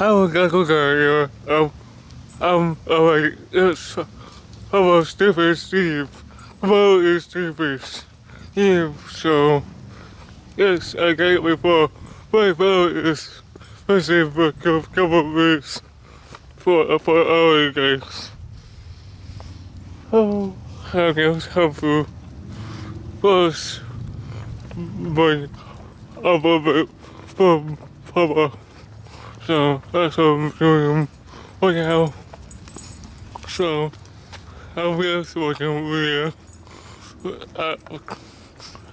I'm gonna go there. Um, um, oh, like, it's almost stupid Steve. About is stupid Steve, so, yes, I got it before. My phone is missing for a couple minutes for, for you guys. Oh, I guess helpful. Plus, my I above it from Papa. So that's what I'm doing right now. So I'll be watching video. Uh,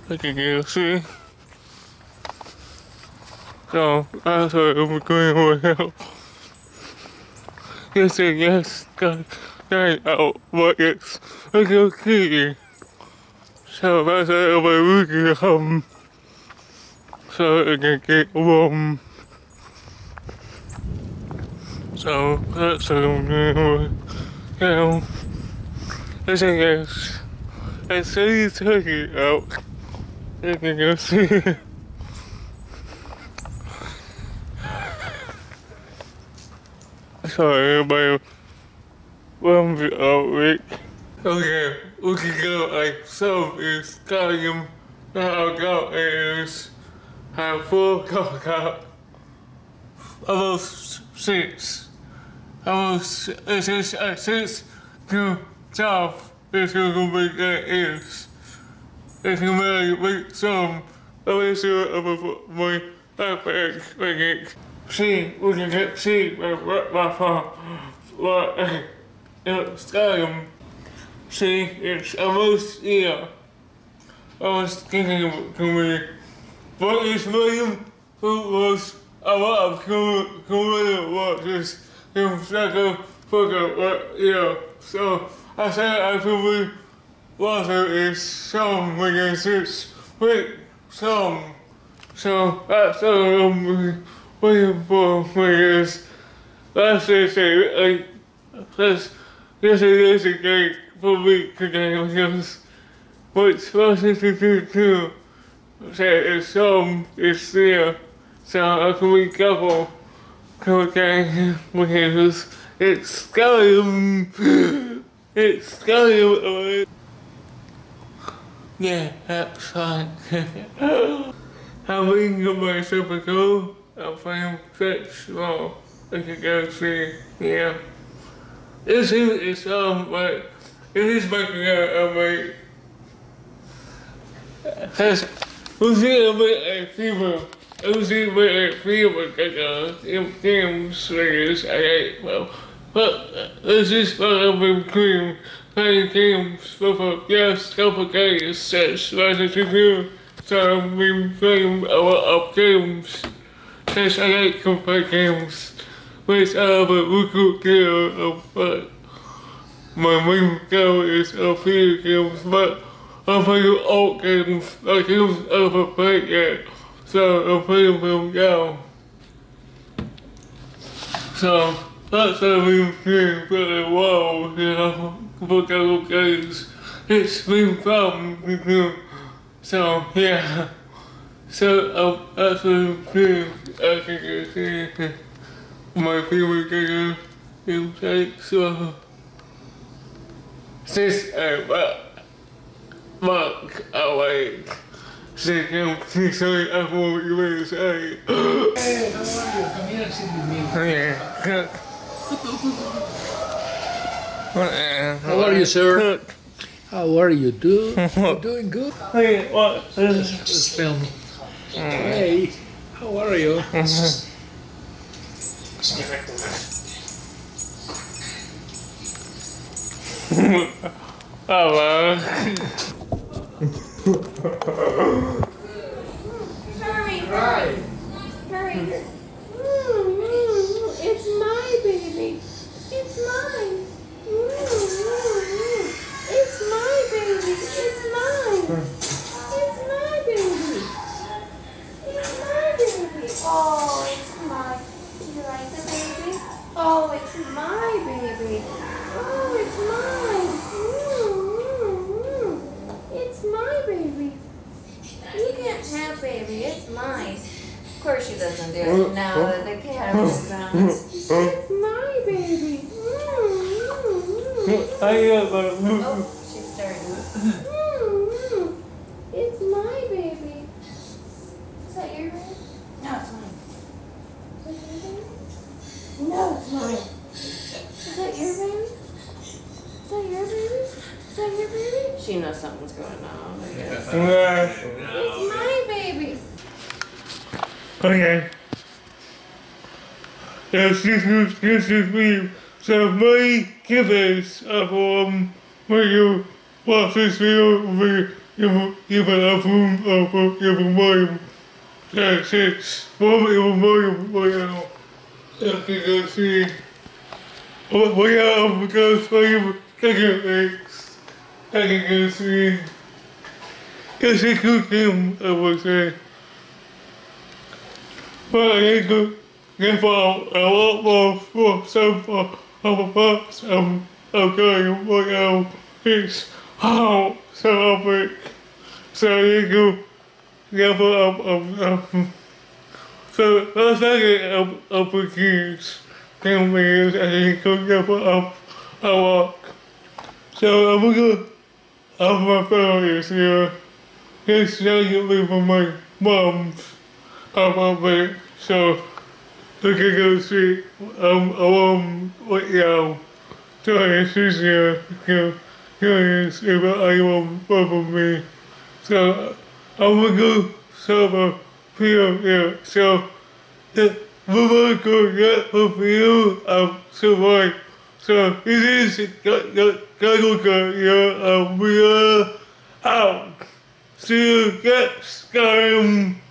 I can get see. So that's what I'm doing right now. Yes, yes, God, night out, but it's like a key. So that's what I'm looking um, so I can get warm. So that's what I'm doing now. As I guess, say you take it out. You can go see it. Sorry, my one bit outreach. Okay, we can go like so is calcium. Now I'll go is have four cock almost six. Almost it's just uh, six to twelve is gonna make that is. It's gonna really make some of it of my backpack make it see we can get see my my phone what it's um see it's almost yeah. I was thinking to me what is William who was a lot of community watches in second fucking what yeah. So I said I could be water is some when it's with some. So that's what I'm waiting for me that's it say like that's this is a gate for me today because what's supposed to do too say it's some it's there. So I can be careful okay because it's scary it's scary yeah, that's fine. Myself a go. I'm playing such small. I can go see, yeah. This is, it's, um, but it is making out of my, has, we'll see a bit like fever. We'll see a bit like fever, because, uh, games, like I hate, well, but this is what I've been cream. Playing games with a yes, couple games since ready to do. So I've been playing a lot of games. Since I like to play games. With other local gear but my main goal is a few games but I play old games. Like games I've played yet. So I'm playing them now. So that's I've been doing really well, you know of games. It's been fun, you know. So yeah. So um, that's I'm doing. I can see my favorite game in like so since I mark away. Since I'm since I won't even say. Hey, how are you? Come here and sit with me. How are you, sir? How are you, dude? You doing good? Hey, what? Let's film. Hey, how are you? Oh, Hello. Hurry, hurry, hurry. Mm, mm, It's my baby. It's mine. Mm. It's my baby. It's mine. It's my baby. It's my baby. Oh, it's mine. Do you like the baby? Oh, it's my baby. Oh, it's mine. Mm, mm, mm. It's my baby. You can't have baby. It's mine. Of course she doesn't do it now that the cat is gone. It's my baby. I have a Oh, she started. It's my baby. Is that your baby? No, it's mine. Is that your baby? No, it's mine. Is that your baby? Is that your baby? Is that your baby? She knows something's going on. I guess. It's my baby. Okay. Yes, this is this is me. So my givers of um when you watch this video we give give an album of give a mime. That's it. Give a mime right now. You can see. What what I'm going to play second things. I can go see. It's a good game, I would say. But I could give out a lot more for some of the parts I'm okay right now. It's how so celebrate. So you could give up of um, so second of, of the keys can be is I you could give up a lot. So I'm gonna have my failures here. It's secondly for my mom's about me. So look at go see um um what now. So it's easier to curious if I will over me. So I'm gonna go serve here here. So the mother could get for you um survive. So this is Gagoka here um we are out. See you next time.